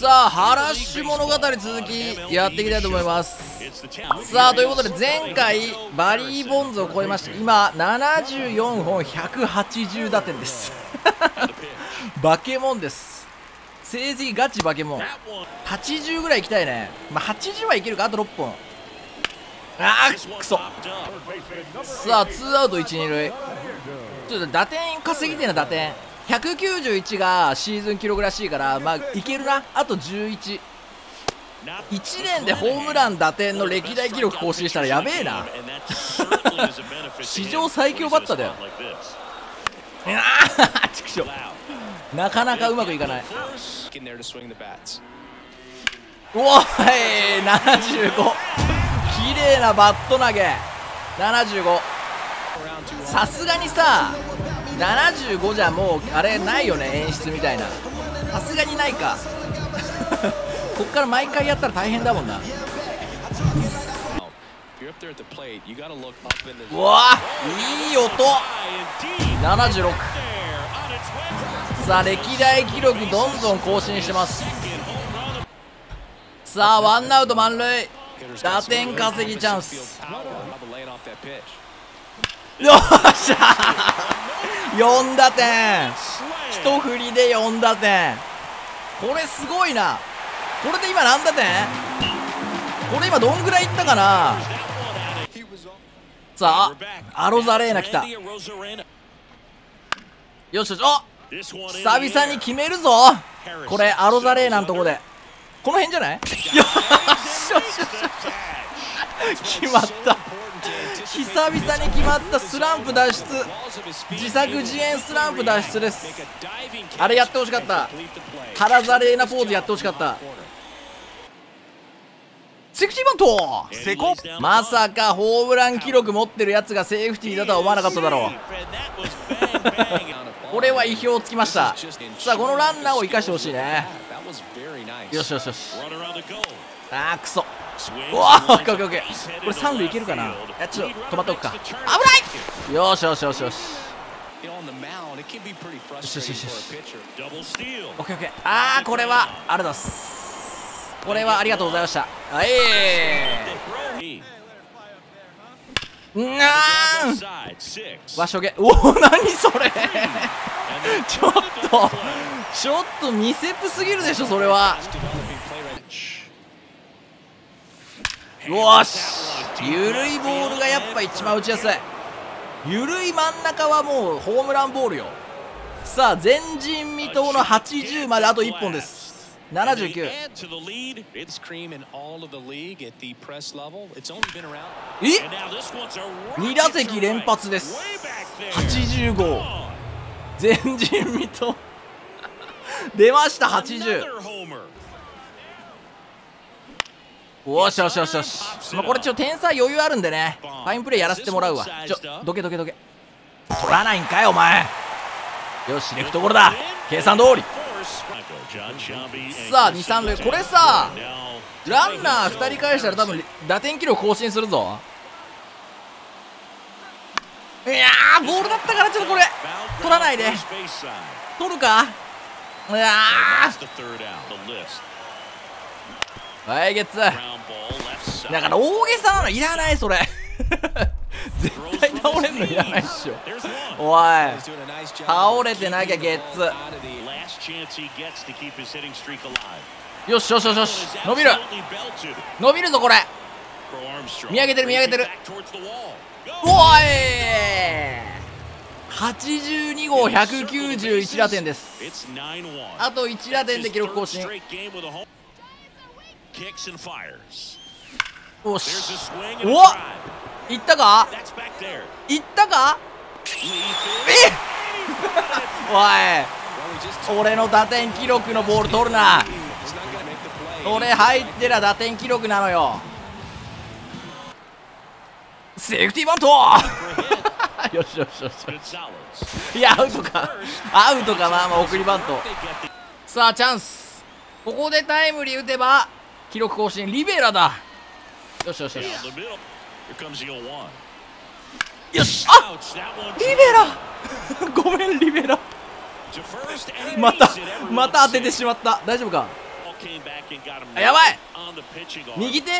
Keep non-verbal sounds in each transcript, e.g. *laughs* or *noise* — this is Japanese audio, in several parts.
さあハラッシュ物語続きやっていきたいと思います。さあということで前回バリー・ボンズを超えまして今74本180打点です。*laughs* バケモンです。成績ガチバケモン。80ぐらいいきたいね。まあ80はいけるか？あと6本。あーくそ。さあツーアウト1、2塁。ちょっと打点稼ぎてえな打点。191がシーズン記録らしいからまあいけるな。あと11 1年でホームラン打点の歴代記録更新したらやべえな。史上最強バッターだよ。くしょなかなかうまくいかない。おい75綺麗なバット投げ。75さすがにさ75じゃもうあれないよね演出みたいな。さすがにないか。*laughs* こっから毎回やったら大変だもんな。うわいい音。76さあ歴代記録どんどん更新してます。さあワンアウト満塁。打点稼ぎチャンス。*laughs* よっしゃ4打点。一振りで4打点。これすごいな。これで今何打点？これ今どんぐらいいったかな？さあアロザレーナ来た。よしよし。お久々に決めるぞ。これアロザレーナのとこで。この辺じゃない？よしよしよし。決まった。久々に決まったスランプ脱出。自作自演スランプ脱出です。あれやってほしかった。腹ザレーなポーズやってほしかった。セーフティーバント。セコまさかホームラン記録持ってるやつがセーフティーだとは思わなかっただろう。これは意表をつきました。さあこのランナーを生かしてほしいね。よしよしよし。あーくそおおオッケーオッケーこれ三塁いけるかな？やちょっと止まっておくか。危ない！よしよしよしよし。よしよしよしオッケーオッケーああこれはありがとうございますこれはありがとうございましたはいうんわしょげおお何それちょっとちょっと見せっぷすぎるでしょそれはよしゆるいボールがやっぱ一番打ちやすい。ゆるい真ん中はもうホームランボールよ。さあ前人未到の80まであと1本です。79え？2打席連発です。85 *laughs* 前人未到。出ました80よしよしよしよし、まあ、これちょっと点差余裕あるんでね。ファインプレーやらせてもらうわ。ちょどけどけどけ。取らないんかいお前。よしレフトゴロだ。計算通り。さあ2、3塁。これさランナー2人返したら多分打点記録更新するぞ。いやーボールだったからちょっとこれ。取らないで。取るか？いやはいゲッツだから大げさなのいらないそれ。*laughs* 絶対倒れんのいらないっしょ。おい倒れてなきゃゲッツ。よしよしよしよし。伸びる。伸びるぞこれ。見上げてる見上げてる。おい82号191打点です。あと1打点で記録更新。おし。おっ。いったか？いったか？え *laughs* おい。俺の打点記録のボール取るな。俺入ってら打点記録なのよ。セーフティーバント。*laughs* よしよしよしいやアウトか。アウトか。まあまあ送りバント。さあチャンス。ここでタイムリー打てば記録更新リベラだよしよしよし。よしあリベラごめんリベラまたまた当ててしまった。大丈夫か？あやばい。右手？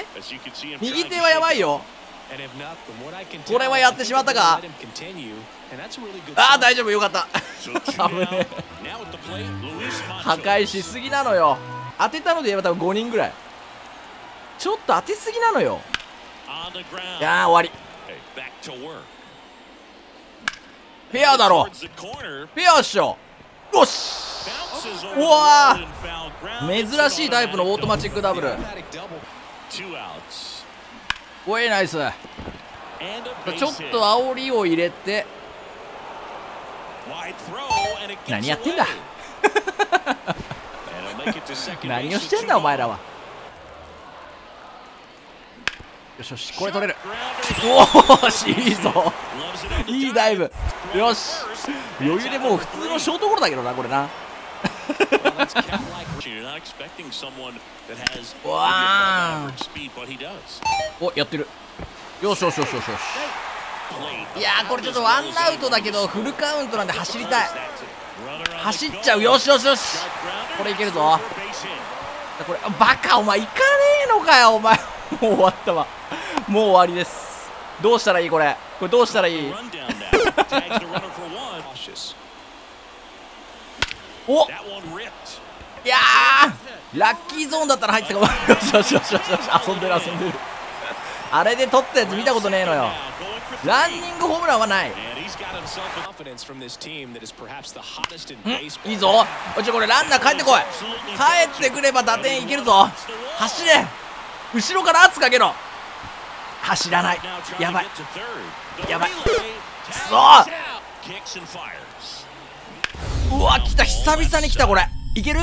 右手はやばいよ。これはやってしまったか？ああ大丈夫よかった。*laughs* 危ねえ。破壊しすぎなのよ。当てたので言えば多分5人ぐらいちょっと当てすぎなのよ。いやー終わり。フェアだろ。フェアっしょ。よし。うわ珍しいタイプのオートマチックダブル。おいナイス。ちょっと煽りを入れて。何やってんだ？*laughs* *laughs* 何をしてんだお前らはよしよしこれ取れる。おおしいいぞいいダイブ。よし。余裕でもう普通のショートゴロだけどなこれな。*laughs* わおやってる。よしよしよしよしよし。いやこれちょっとワンアウトだけどフルカウントなんで走りたい。走っちゃう。よしよしよし。これいけるぞ。これバカお前行かねえのかよお前。*laughs* もう終わったわもう終わりです。どうしたらいいこれ？これどうしたらいい？おいやラッキーゾーンだったら入ってたかもよしよしよしよしよし遊んでる遊んでる。あれで取ったやつ見たことねえのよ。ランニングホームランはない。いいぞ。おちょこれランナー帰ってこい。帰ってくれば打点いけるぞ。走れ。後ろから圧かけろ。走らない。やばい。やばい。くそうわ来た。久々に来たこれ。いける？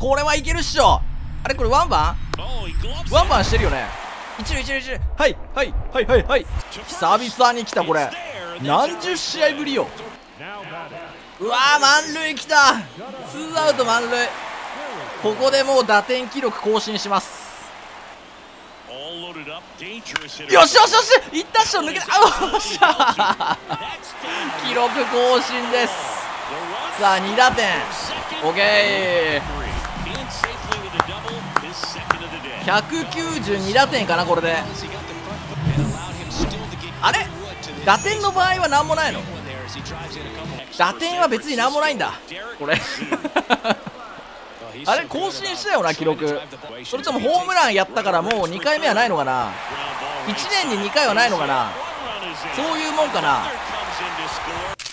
これはいけるっしょ。あれこれワンバン？ワンバンしてるよね。一塁一塁一塁。はいはいはいはいはい。久々に来たこれ。何十試合ぶりよ。うわー満塁来た。ツーアウト満塁。ここでもう打点記録更新しますよしよしよしいったっしょ抜けた。あよっしゃ記録更新です。さあ2打点。オッケー192打点かなこれで。あれ？打点の場合は何もないの？打点は別に何もないんだ。これあれ更新したよな記録。それともホームランやったからもう2回目はないのかな？1年に2回はないのかな？そういうもんかな？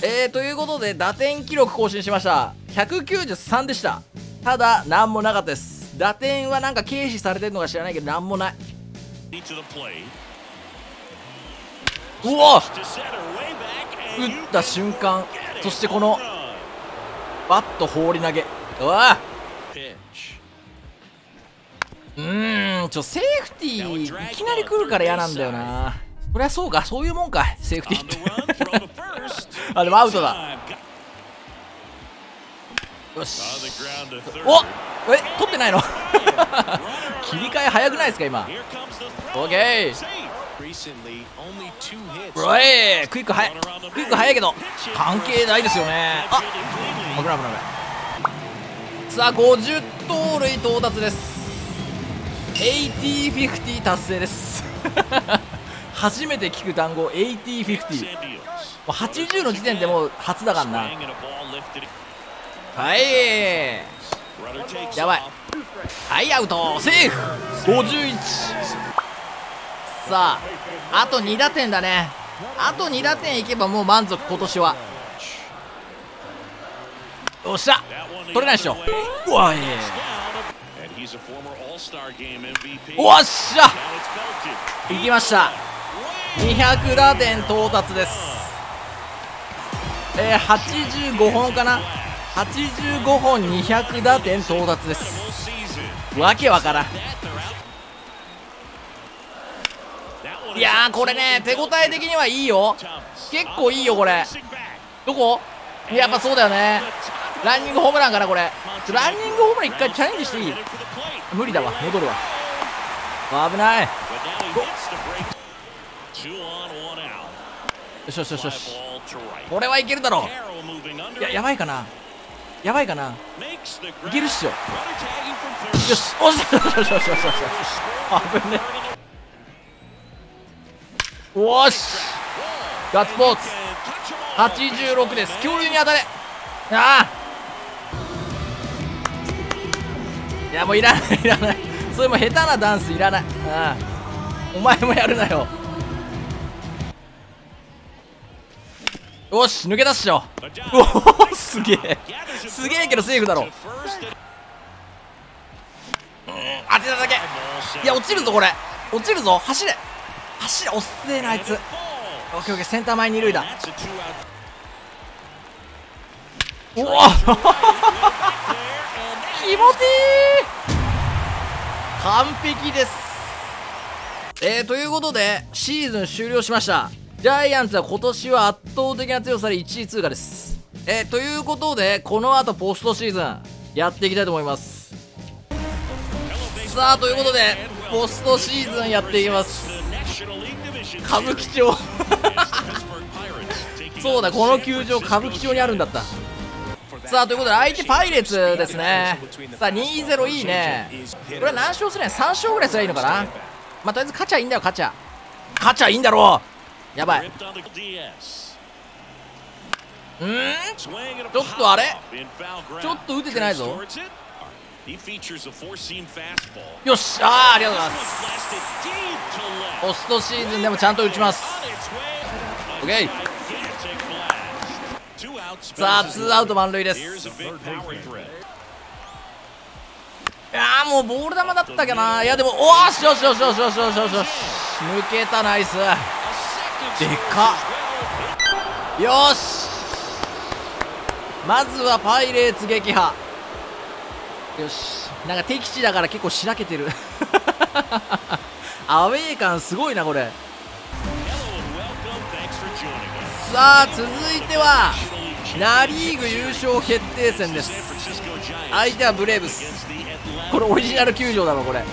えー、ということで打点記録更新しました。193でした。ただ何もなかったです。打点はなんか軽視されてるのか知らないけど何もない。うわ！打った瞬間そしてこのバット放り投げ。うわ！うーんちょセーフティーいきなり来るから嫌なんだよな。そりゃそうかそういうもんか。セーフティー。って *laughs* あでもアウトだ。よし。おえ取ってないの？*laughs* 切り替え早くないですか今？オッケーおいクイック早いクイック早いけど関係ないですよね。あ危ない危ないさあ50盗塁到達です8050達成です初めて聞く単語8050 80の時点でもう初だからなはいやばいはいアウトセーフ51さああと2打点だねあと2打点いけばもう満足今年はよっしゃ取れないでしょうわいおっしゃいきました200打点到達ですえー、85本かな85本200打点到達ですわけわからんいやこれね手応え的にはいいよ結構いいよこれどこやっぱそうだよねランニングホームランかなこれ。ランニングホームラン一回チャレンジしていい？無理だわ戻るわ。危ない。よしよしよしよし。これはいけるだろう。いややばいかな。やばいかな。いけるっしょ。よし。おしよしよしよしよしよし。危ね。おし。ガッツポーズ。86です。恐竜に当たれ。ああ。いやもういらないいらない。それも下手なダンスいらない。ああお前もやるなよ。よし抜け出すしょ。おおすげえ。すげえけどセーフだろ。当てただけ。いや落ちるぞこれ。落ちるぞ走れ。走れおっせえなあいつ。オッケーオッケーセンター前二塁だ。おお *laughs* 気持ちいい。完璧です。えー、ということでシーズン終了しました。ジャイアンツは今年は圧倒的な強さで1位通過です。えー、ということでこの後ポストシーズンやっていきたいと思います。さあということでポストシーズンやっていきます。歌舞伎町。*laughs* そうだこの球場歌舞伎町にあるんだった。さあということで相手パイレーツですね。さあ2-0いいね。これは何勝するんや？3勝ぐらいすりゃいいのかな？まあとりあえず勝ちゃいいんだよ勝ちゃ。勝ちゃいいんだろう。やばい。うん？ちょっとあれ？ちょっと打ててないぞ。よし。あーありがとうございます。ポストシーズンでもちゃんと打ちます。OK さあツーアウト満塁ですいやもうボール球だったっけないやでもおーしよしよしよしよしよしよしよし抜けたナイスでかよしまずはパイレーツ撃破よしなんか敵地だから結構しらけてるアウェー感すごいなこれさあ続いてはナ・リーグ優勝決定戦です。相手はブレーブス。これオリジナル球場だろこれ。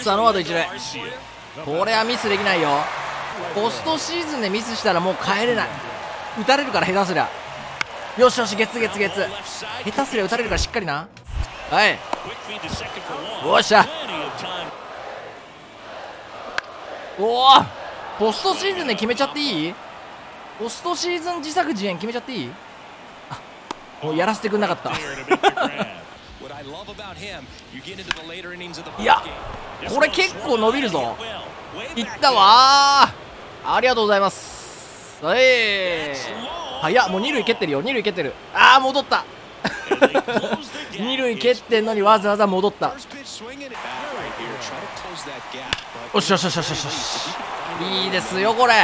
さあノーアウト一塁。これはミスできないよ。ポストシーズンでミスしたらもう帰れない。打たれるから下手すりゃ。よしよしゲツゲツゲツ。下手すりゃ打たれるからしっかりな。はい。おっしゃ。おおポストシーズンで決めちゃっていい？ポストシーズン自作自演決めちゃっていい？あもうやらせてくんなかった。いやこれ結構伸びるぞ。いったわありがとうございます。はい早っもう二塁蹴ってるよ二塁蹴ってる。ああ戻った二塁蹴ってんのにわざわざ戻った。よしよしよしよしよしいいですよこれ。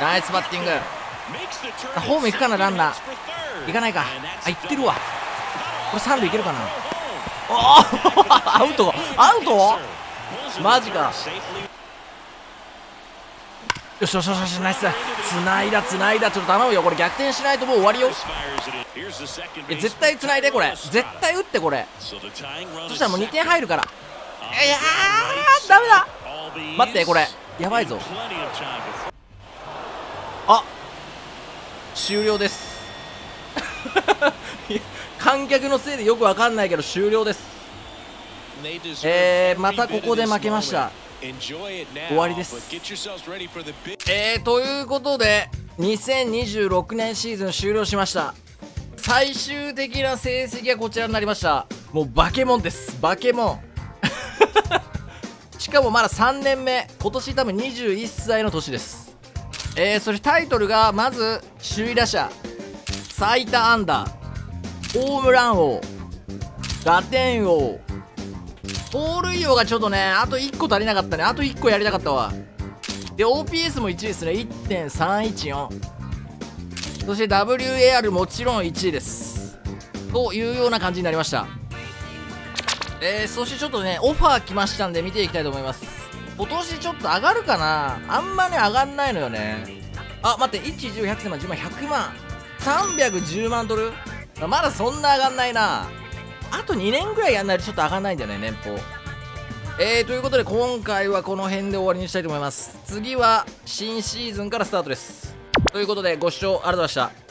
ナイスバッティング。ホーム行くかなランナー。行かないか。あ行ってるわ。これ三塁行けるかな。おお *laughs* アウト。アウト？マジか。よしよしよしよしナイスつないだつないだちょっと頼むよこれ逆転しないともう終わりよえ絶対つないでこれ絶対打ってこれそしたらもう2点入るからいやーダメだ待ってこれやばいぞあ終了です観客のせいでよくわかんないけど終了ですえー、またここで負けました終わりです。えー、ということで2026年シーズン終了しました。最終的な成績はこちらになりました。もうバケモンです。バケモン。*laughs* しかもまだ3年目。今年多分21歳の年です。えー、そしてタイトルがまず首位打者。最多安打ホームラン王。打点王盗塁王がちょっとねあと1個足りなかったね。あと1個やりたかったわ。で OPS も1位ですね。1.314そして WAR もちろん1位です。というような感じになりました。えー、そしてちょっとねオファー来ましたんで見ていきたいと思います。今年ちょっと上がるかな？あんまね上がんないのよね。あ待って1 1 0 1 0 0万10万。100万310万ドル？まだそんな上がんないな。あと2年ぐらいやんないとちょっと上がんないんだよね年俸。えー、ということで今回はこの辺で終わりにしたいと思います。次は新シーズンからスタートです。ということでご視聴ありがとうございました。